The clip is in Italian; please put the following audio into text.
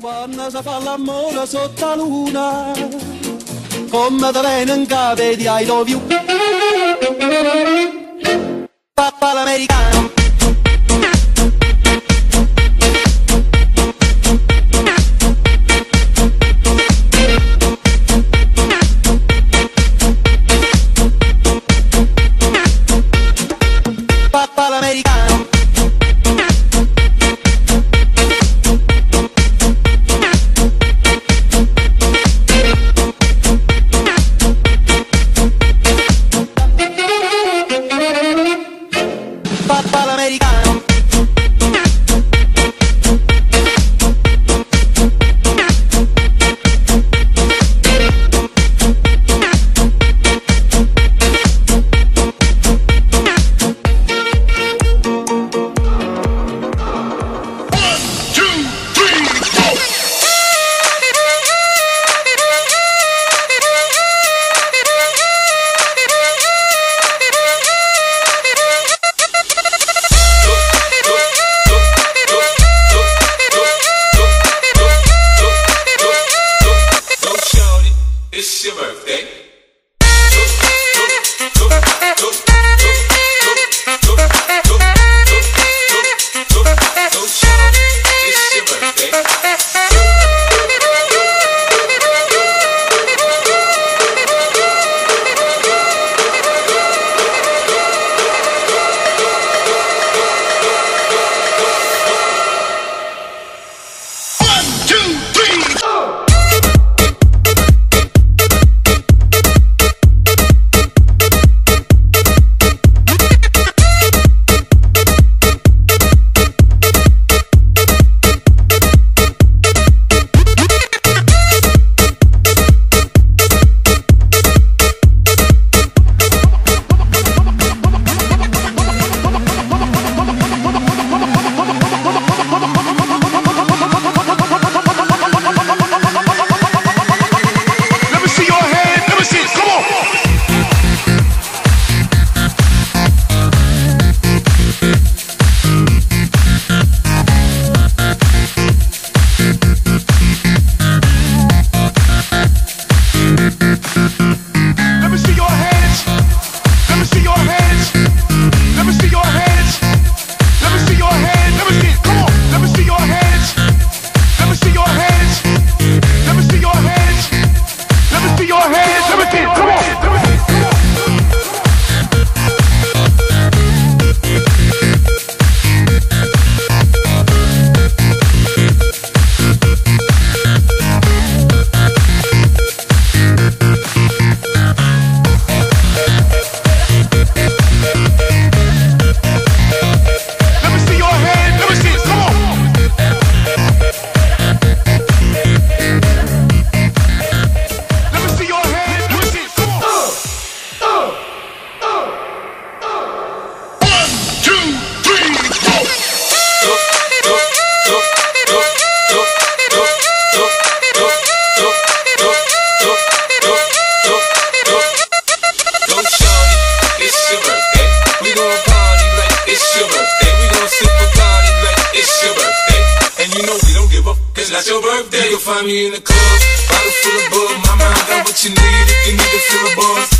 quando si fa l'amore sotto la luna con Maddalena in cave di dovi papà l'americano. find me in the club, bottle full of bug. Mama, I got what you need if you need to fill a buzz.